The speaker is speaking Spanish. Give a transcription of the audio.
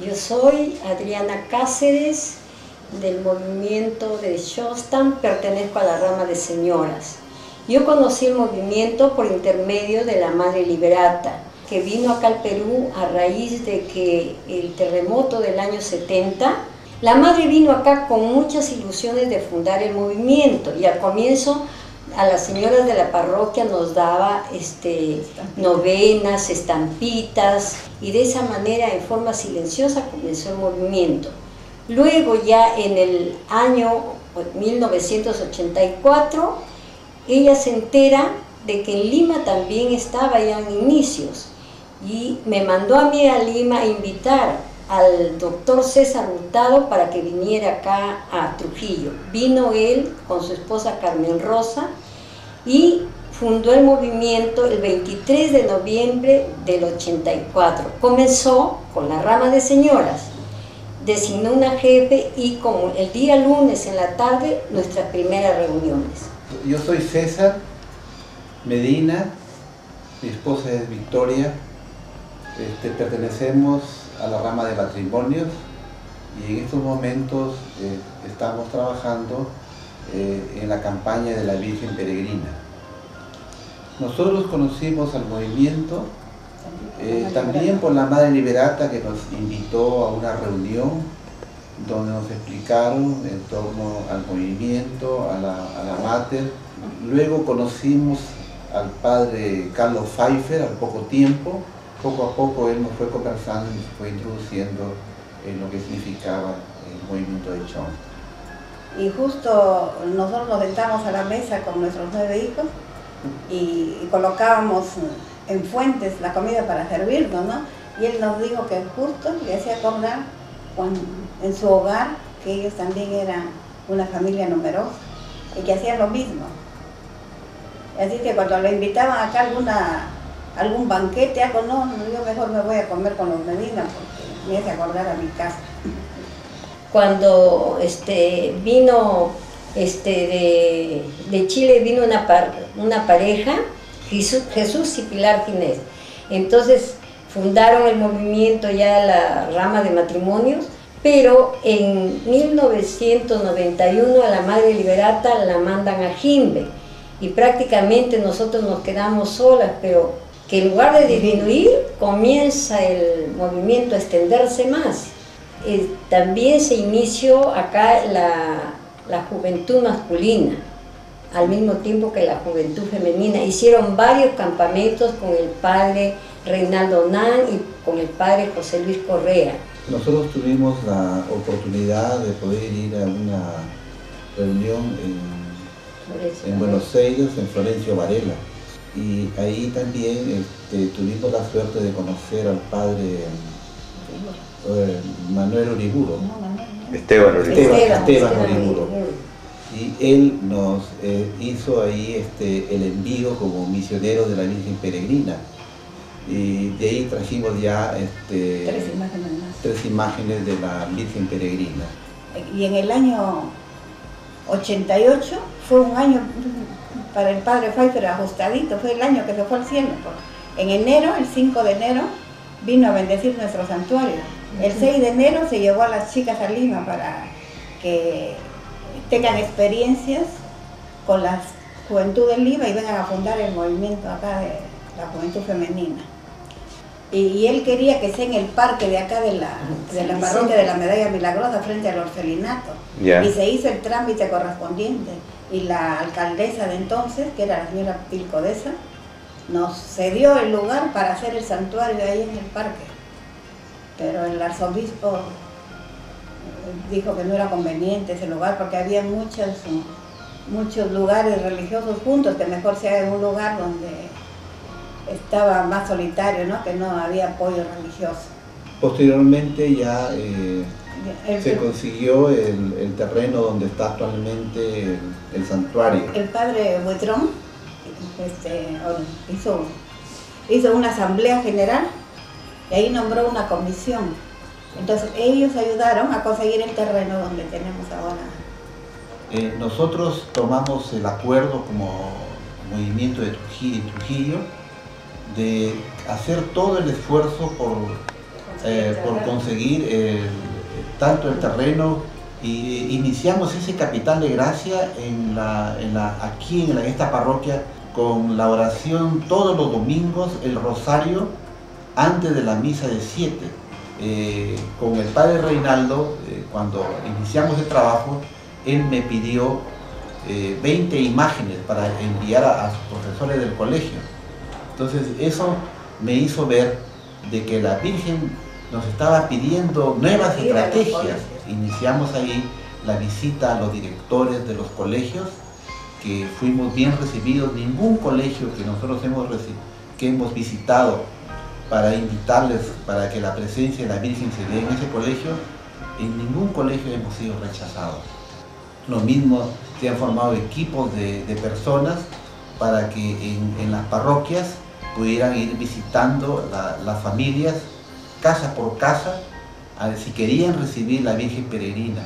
Yo soy Adriana Cáceres del movimiento de Shostan, pertenezco a la rama de señoras. Yo conocí el movimiento por intermedio de la Madre Liberata, que vino acá al Perú a raíz de que el terremoto del año 70, la Madre vino acá con muchas ilusiones de fundar el movimiento y al comienzo a las señoras de la parroquia nos daba este, novenas, estampitas y de esa manera en forma silenciosa comenzó el movimiento. Luego ya en el año 1984 ella se entera de que en Lima también estaba ya en inicios y me mandó a mí a Lima a invitar al doctor César Hurtado para que viniera acá a Trujillo. Vino él con su esposa Carmen Rosa y fundó el movimiento el 23 de noviembre del 84. Comenzó con la rama de señoras, designó una jefe y como el día lunes en la tarde nuestras primeras reuniones. Yo soy César Medina, mi esposa es Victoria, este, pertenecemos a la rama de matrimonios y en estos momentos eh, estamos trabajando eh, en la campaña de la Virgen Peregrina. Nosotros conocimos al movimiento eh, también por la Madre Liberata que nos invitó a una reunión donde nos explicaron en torno al movimiento, a la, a la Mater. Luego conocimos al padre Carlos Pfeiffer al poco tiempo. Poco a poco él nos fue conversando y fue introduciendo en lo que significaba el movimiento de Chong. Y justo nosotros nos sentamos a la mesa con nuestros nueve hijos y, colocábamos en fuentes la comida para servirnos, ¿no? Y él nos dijo que justo le hacía acordar en su hogar que ellos también eran una familia numerosa y que hacían lo mismo. Así que cuando le invitaban acá alguna, algún banquete, algo, no, yo mejor me voy a comer con los Medina porque me hace acordar a mi casa. Cuando este, vino este, de, de Chile, vino una, par, una pareja, Jesús, Jesús y Pilar Ginés. Entonces fundaron el movimiento ya la rama de matrimonios, pero en 1991 a la Madre Liberata la mandan a Jimbe y prácticamente nosotros nos quedamos solas, pero que en lugar de disminuir comienza el movimiento a extenderse más. Eh, también se inició acá la, la juventud masculina, al mismo tiempo que la juventud femenina. Hicieron varios campamentos con el padre Reinaldo Nan y con el padre José Luis Correa. Nosotros tuvimos la oportunidad de poder ir a una reunión en, en Buenos Aires, en Florencio Varela. Y ahí también este, tuvimos la suerte de conocer al padre eh, Manuel Uriburo. Esteban Uriburo. Esteban, Esteban. Uriburo. Y él nos eh, hizo ahí este, el envío como misionero de la Virgen Peregrina. Y de ahí trajimos ya este, Tres imágenes más. tres imágenes de la Virgen Peregrina. Y en el año 88 fue un año para el padre Pfeiffer ajustadito, fue el año que se fue al cielo. porque En enero, el 5 de enero, vino a bendecir nuestro santuario. El 6 de enero se llevó a las chicas a Lima para que tengan experiencias con la juventud de Lima y vengan a fundar el movimiento acá de la juventud femenina. Y, él quería que sea en el parque de acá de la, de la parroquia de la Medalla Milagrosa frente al orfelinato. Y se hizo el trámite correspondiente. Y la alcaldesa de entonces, que era la señora Pilcodesa, nos cedió el lugar para hacer el santuario ahí en el parque. Pero el arzobispo eh, dijo que no era conveniente ese lugar porque había muchos, muchos lugares religiosos juntos, que mejor se haga en un lugar donde estaba más solitario, ¿no? que no había apoyo religioso. Posteriormente ya eh, El- se consiguió el, el terreno donde está actualmente el, el santuario. el padre Buitrón este, hizo, hizo una asamblea general y ahí nombró una comisión. Entonces ellos ayudaron a conseguir el terreno donde tenemos ahora. Eh, nosotros tomamos el acuerdo como movimiento de Trujillo, y Trujillo de hacer todo el esfuerzo por eh, por conseguir el- tanto el terreno y iniciamos ese capital de gracia en la, en la- aquí en, la- esta parroquia con la oración todos los domingos, el rosario antes de la misa de 7. Eh, con el padre Reinaldo, eh, cuando iniciamos el trabajo, él me pidió eh, 20 imágenes para enviar a, a sus profesores del colegio. Entonces eso me hizo ver de que la Virgen nos estaba pidiendo nuevas estrategias. Iniciamos ahí la visita a los directores de los colegios, que fuimos bien recibidos. Ningún colegio que nosotros hemos, que hemos visitado para invitarles para que la presencia de la Virgen se dé en ese colegio, en ningún colegio hemos sido rechazados. Lo mismo se han formado equipos de, de personas para que en, en las parroquias pudieran ir visitando la- las familias casa por casa a ver si querían recibir la Virgen Peregrina.